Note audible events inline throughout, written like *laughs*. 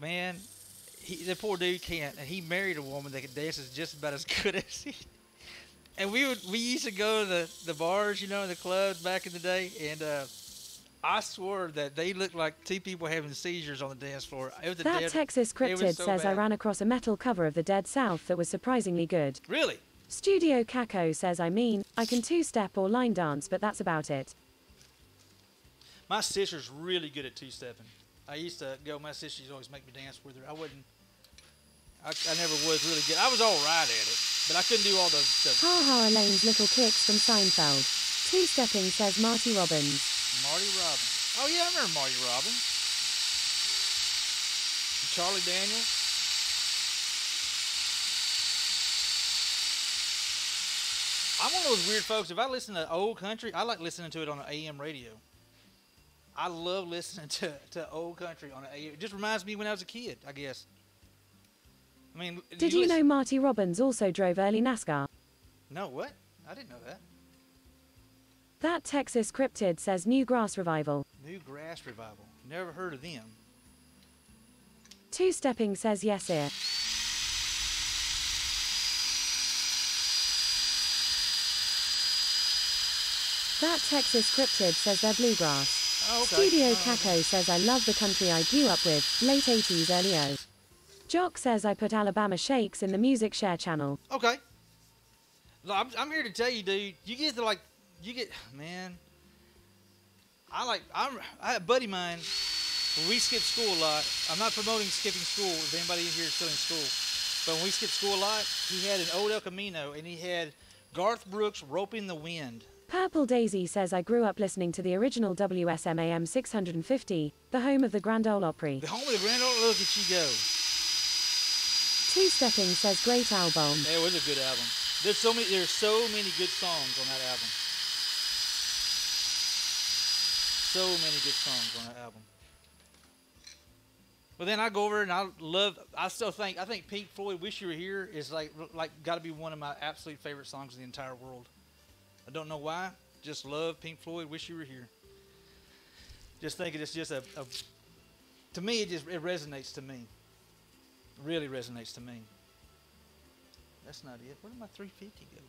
man, he, the poor dude can't, and he married a woman that could dance as just about as *laughs* good as he. And we would we used to go to the, the bars, you know, the clubs back in the day, and uh, I swore that they looked like two people having seizures on the dance floor. It was a That dead, Texas Cryptid so says I ran across a metal cover of the Dead South that was surprisingly good. Really? Studio Kako says I mean, I can two step or line dance, but that's about it. My sister's really good at two stepping. I used to go. My sisters always make me dance with her. I wouldn't. I, I never was really good. I was all right at it, but I couldn't do all the. the Ha ha Elaine's little kicks from Seinfeld. Two stepping says Marty Robbins. Marty Robbins. Oh yeah, I remember Marty Robbins. And Charlie Daniels. I'm one of those weird folks. If I listen to old country, I like listening to it on an AM radio. I love listening *laughs* to, to old country on AM. It just reminds me when I was a kid, I guess. I mean, Did you know Marty Robbins also drove early NASCAR? No, what? I didn't know that. That Texas Cryptid says New Grass Revival. New Grass Revival. Never heard of them. Two stepping says yes ear. That Texas Cryptid says they're bluegrass. Oh. Studio um, Oh, Kako says I love the country I grew up with, late 80s, early O. Jock says I put Alabama Shakes in the Music Share channel. Okay. Look, I'm, I'm here to tell you, dude. You get to like, you get, man. I like, I'm, I had a buddy of mine. We skip school a lot. I'm not promoting skipping school. If anybody in here is still in school, but when we skipped school a lot, he had an old El Camino, and he had Garth Brooks "Roping the Wind." Purple Daisy says I grew up listening to the original WSMAM 650, the home of the Grand Ole Opry. The home of the Grand Old Look at You Go. Two Stepping says great album. That was a good album. There's so many. There's so many good songs on that album. So many good songs on that album. But then I go over and I love. I still think. I think Pink Floyd "Wish You Were Here" is like like got to be one of my absolute favorite songs in the entire world. I don't know why. Just love Pink Floyd "Wish You Were Here." Just thinking it's just a, a to me it just it resonates to me. Really resonates to me. That's not it. Where did my 350 go?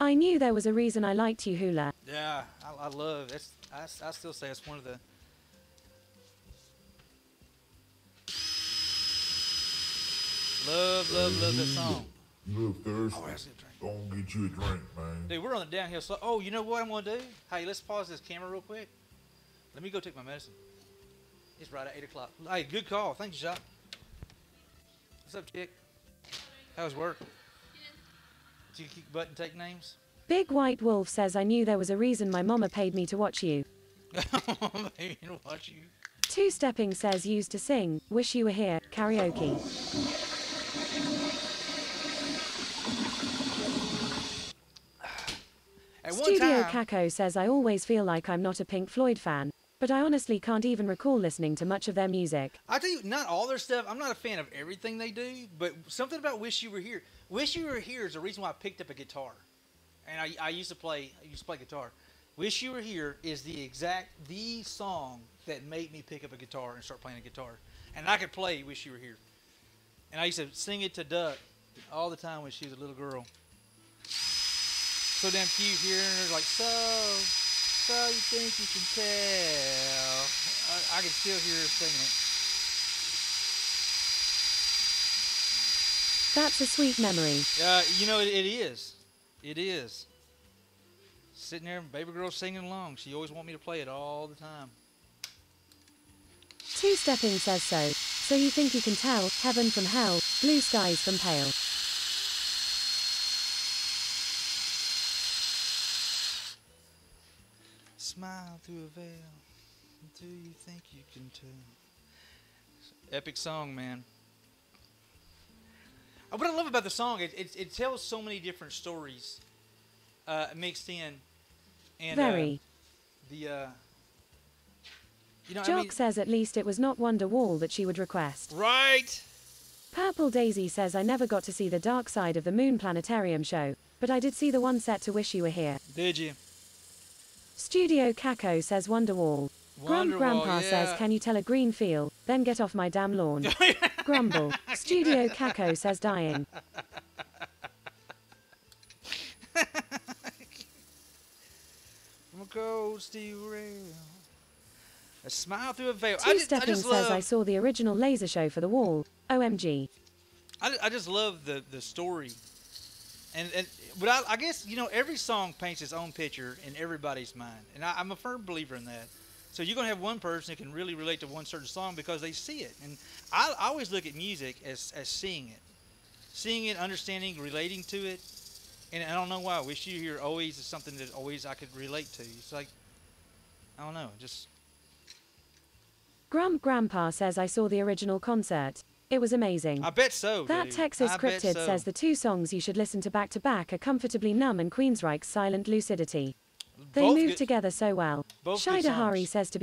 I knew there was a reason I liked you, Hula. Yeah, I, I love that's. I, I still say it's one of the. Love, love, love that song. You look thirsty. Oh, that's a drink. Go and get you a drink, man. Dude, we're on the downhill slope. Oh, you know what I'm gonna do? Hey, let's pause this camera real quick. Let me go take my medicine. It's right at eight o'clock. Hey, good call. Thank you, Shop. What's up, chick? How's work? Did you kick butt and take names? Big White Wolf says I knew there was a reason my mama paid me to watch you. *laughs* Maybe to watch you. Two Stepping says used to sing, Wish You Were Here, karaoke. At one Studio Kako says I always feel like I'm not a Pink Floyd fan, but I honestly can't even recall listening to much of their music. I tell you, not all their stuff. I'm not a fan of everything they do, but something about "Wish You Were Here." "Wish You Were Here" is the reason why I picked up a guitar, and I, I used to play. I used to play guitar. "Wish You Were Here" is the exact the song that made me pick up a guitar and start playing a guitar, and I could play "Wish You Were Here," and I used to sing it to Duck all the time when she was a little girl. So damn cute hearing her like so. So you think you can tell? I, I can still hear her singing it. That's a sweet memory. Uh, you know, it, it is. It is. Sitting there, baby girl singing along. She always want me to play it all the time. Two Stepping says so. So you think you can tell, heaven from hell, blue skies from pale. Smile through a veil. Do you think you can tell? Epic song, man. Uh, What I love about the song, it, it, it tells so many different stories uh, mixed in. And, uh, Very. the, uh, you know, Jock I mean, says at least it was not Wonderwall that she would request. right? Purple Daisy says I never got to see the Dark Side of the Moon Planetarium show, but I did see the one set to Wish You Were Here. Did you? Studio Kako says Wonderwall. Grump Grandpa says. Can you tell a green feel? Then get off my damn lawn. *laughs* Grumble. *laughs* Studio Kako says, Dying. *laughs* I'm a gold steel rail. A smile through a veil. I Two just, I Stepping just says, love, I saw the original laser show for the wall. OMG. I, I just love the, the story. And, and but I, I guess you know every song paints its own picture in everybody's mind, and I, I'm a firm believer in that. So you're gonna have one person who can really relate to one certain song because they see it, and I, I always look at music as as seeing it, seeing it, understanding, relating to it, and I don't know why. Wish you here always is something that always I could relate to. It's like I don't know, just Grump Grandpa says, I saw the original concert. It was amazing. I bet so. That dude. Texas I Cryptid so. says the two songs you should listen to back to back are Comfortably Numb and Queensryche's Silent Lucidity. They Both move together so well. both Shida Hari says to be